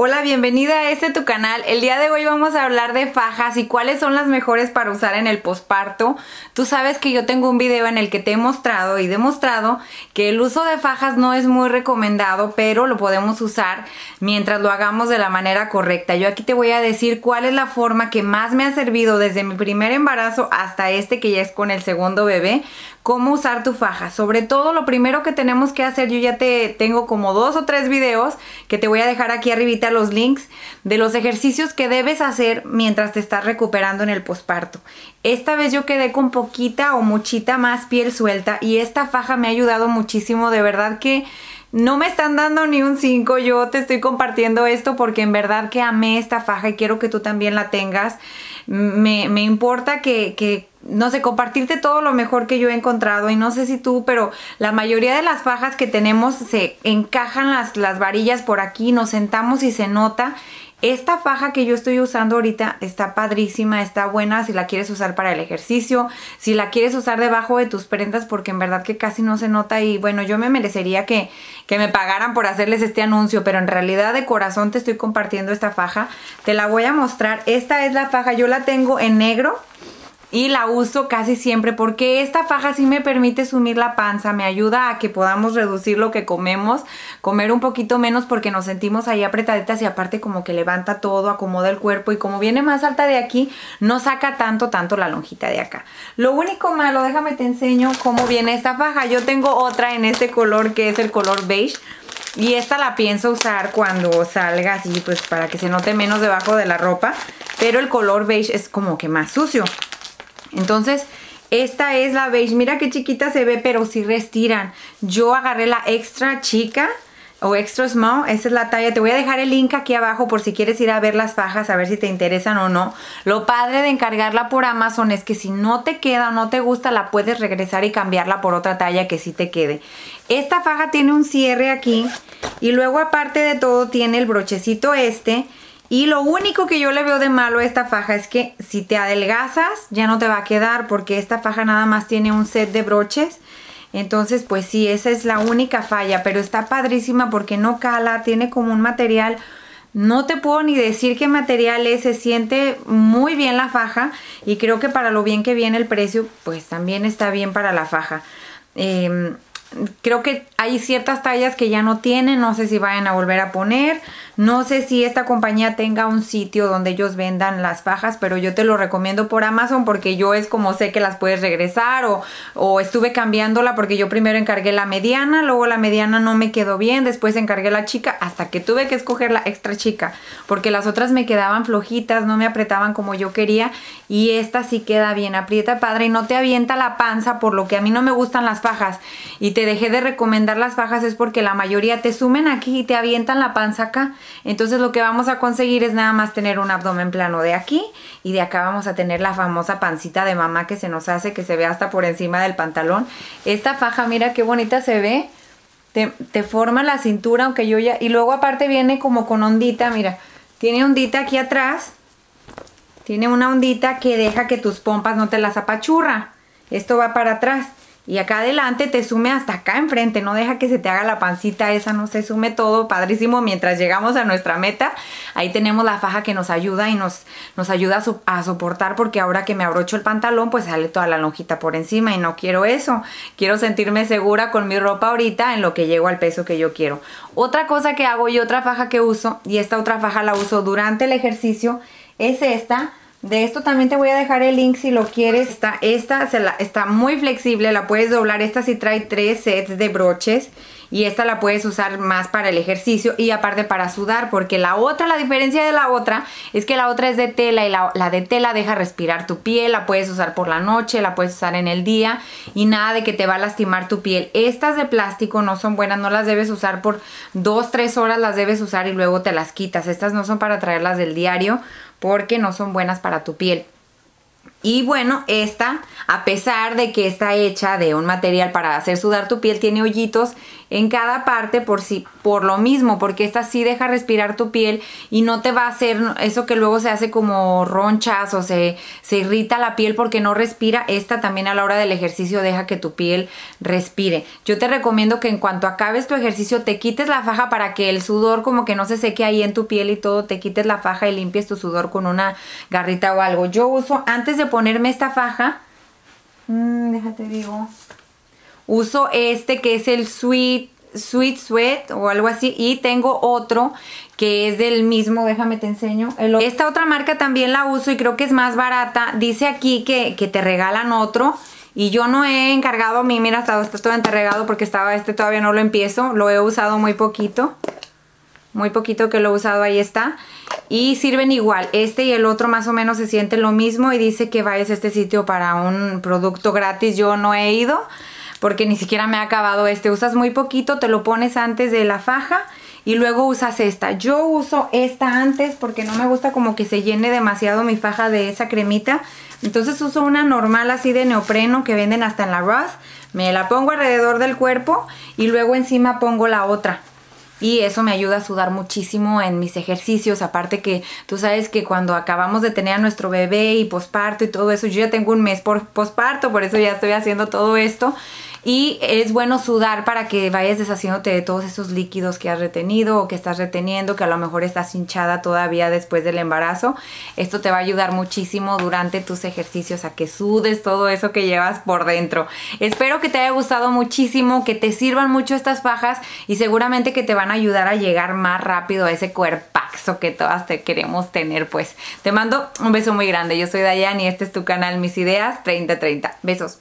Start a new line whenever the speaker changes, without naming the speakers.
Hola, bienvenida a este tu canal. El día de hoy vamos a hablar de fajas y cuáles son las mejores para usar en el posparto. Tú sabes que yo tengo un video en el que te he mostrado y demostrado que el uso de fajas no es muy recomendado, pero lo podemos usar mientras lo hagamos de la manera correcta. Yo aquí te voy a decir cuál es la forma que más me ha servido desde mi primer embarazo hasta este que ya es con el segundo bebé, cómo usar tu faja. Sobre todo lo primero que tenemos que hacer, yo ya te tengo como dos o tres videos que te voy a dejar aquí arribita los links de los ejercicios que debes hacer mientras te estás recuperando en el posparto. Esta vez yo quedé con poquita o muchita más piel suelta y esta faja me ha ayudado muchísimo, de verdad que no me están dando ni un 5, yo te estoy compartiendo esto porque en verdad que amé esta faja y quiero que tú también la tengas. Me, importa que, no sé, compartirte todo lo mejor que yo he encontrado y no sé si tú, pero la mayoría de las fajas que tenemos se encajan las, las varillas por aquí, nos sentamos y se nota esta faja que yo estoy usando ahorita está padrísima, está buena si la quieres usar para el ejercicio, si la quieres usar debajo de tus prendas porque en verdad que casi no se nota y bueno, yo me merecería que, que me pagaran por hacerles este anuncio, pero en realidad de corazón te estoy compartiendo esta faja. Te la voy a mostrar. Esta es la faja, yo la tengo en negro y la uso casi siempre porque esta faja sí me permite sumir la panza, me ayuda a que podamos reducir lo que comemos, comer un poquito menos porque nos sentimos ahí apretaditas y aparte como que levanta todo, acomoda el cuerpo y como viene más alta de aquí, no saca tanto, tanto la lonjita de acá. Lo único malo, déjame te enseño cómo viene esta faja. Yo tengo otra en este color que es el color beige. Y esta la pienso usar cuando salga así, pues para que se note menos debajo de la ropa. Pero el color beige es como que más sucio. Entonces, esta es la beige. Mira qué chiquita se ve, pero sí restiran. Yo agarré la extra chica o extra small, esa es la talla. Te voy a dejar el link aquí abajo por si quieres ir a ver las fajas, a ver si te interesan o no. Lo padre de encargarla por Amazon es que si no te queda o no te gusta, la puedes regresar y cambiarla por otra talla que sí te quede. Esta faja tiene un cierre aquí y luego aparte de todo tiene el brochecito este y lo único que yo le veo de malo a esta faja es que si te adelgazas ya no te va a quedar porque esta faja nada más tiene un set de broches. Entonces pues sí, esa es la única falla, pero está padrísima porque no cala, tiene como un material... No te puedo ni decir qué material es, se siente muy bien la faja y creo que para lo bien que viene el precio, pues también está bien para la faja. Eh, creo que hay ciertas tallas que ya no tienen, no sé si vayan a volver a poner, no sé si esta compañía tenga un sitio donde ellos vendan las fajas, pero yo te lo recomiendo por Amazon porque yo es como sé que las puedes regresar o, o estuve cambiándola porque yo primero encargué la mediana, luego la mediana no me quedó bien, después encargué la chica hasta que tuve que escoger la extra chica porque las otras me quedaban flojitas, no me apretaban como yo quería y esta sí queda bien, aprieta padre y no te avienta la panza por lo que a mí no me gustan las fajas y te dejé de recomendar las fajas es porque la mayoría te sumen aquí y te avientan la panza acá. Entonces lo que vamos a conseguir es nada más tener un abdomen plano de aquí y de acá vamos a tener la famosa pancita de mamá que se nos hace, que se ve hasta por encima del pantalón. Esta faja, mira qué bonita se ve. Te, te forma la cintura, aunque yo ya... Y luego aparte viene como con ondita, mira. Tiene ondita aquí atrás. Tiene una ondita que deja que tus pompas no te las apachurra. Esto va para atrás. Y acá adelante te sume hasta acá enfrente, no deja que se te haga la pancita esa, no se sume todo, padrísimo. Mientras llegamos a nuestra meta, ahí tenemos la faja que nos ayuda y nos, nos ayuda a, soportar porque ahora que me abrocho el pantalón, pues sale toda la lonjita por encima y no quiero eso. Quiero sentirme segura con mi ropa ahorita en lo que llego al peso que yo quiero. Otra cosa que hago y otra faja que uso, y esta otra faja la uso durante el ejercicio, es esta de esto también te voy a dejar el link si lo quieres. Esta, esta se la, está muy flexible, la puedes doblar. Esta sí trae tres sets de broches y esta la puedes usar más para el ejercicio y aparte para sudar porque la otra, la diferencia de la otra es que la otra es de tela y la, la de tela deja respirar tu piel, la puedes usar por la noche, la puedes usar en el día y nada de que te va a lastimar tu piel. Estas de plástico no son buenas, no las debes usar por dos, tres horas, las debes usar y luego te las quitas. Estas no son para traerlas del diario porque no son buenas para tu piel. Y bueno, esta, a pesar de que está hecha de un material para hacer sudar tu piel, tiene hoyitos en cada parte por si por lo mismo, porque esta sí deja respirar tu piel y no te va a hacer eso que luego se hace como ronchas o se, se irrita la piel porque no respira. Esta también a la hora del ejercicio deja que tu piel respire. Yo te recomiendo que en cuanto acabes tu ejercicio te quites la faja para que el sudor como que no se seque ahí en tu piel y todo, te quites la faja y limpies tu sudor con una garrita o algo. Yo uso antes de ponerme esta faja, mmm, déjate digo, uso este que es el Sweet, Sweet Sweat o algo así y tengo otro que es del mismo, déjame te enseño. Esta otra marca también la uso y creo que es más barata. Dice aquí que, te regalan otro y yo no he encargado a mí, mira, está, todo enterregado porque estaba este todavía no lo empiezo, lo he usado muy poquito. Muy poquito que lo he usado, ahí está y sirven igual. Este y el otro más o menos se siente lo mismo y dice que vayas a este sitio para un producto gratis. Yo no he ido porque ni siquiera me ha acabado este. Usas muy poquito, te lo pones antes de la faja y luego usas esta. Yo uso esta antes porque no me gusta como que se llene demasiado mi faja de esa cremita. Entonces uso una normal así de neopreno que venden hasta en la Ross. Me la pongo alrededor del cuerpo y luego encima pongo la otra y eso me ayuda a sudar muchísimo en mis ejercicios, aparte que tú sabes que cuando acabamos de tener a nuestro bebé y posparto y todo eso, yo ya tengo un mes por posparto, por eso ya estoy haciendo todo esto y es bueno sudar para que vayas deshaciéndote de todos esos líquidos que has retenido o que estás reteniendo, que a lo mejor estás hinchada todavía después del embarazo. Esto te va a ayudar muchísimo durante tus ejercicios a que sudes todo eso que llevas por dentro. Espero que te haya gustado muchísimo, que te sirvan mucho estas fajas y seguramente que te van a ayudar a llegar más rápido a ese cuerpaxo que todas te queremos tener. Pues te mando un beso muy grande. Yo soy Dayan y este es tu canal Mis Ideas 3030. Besos.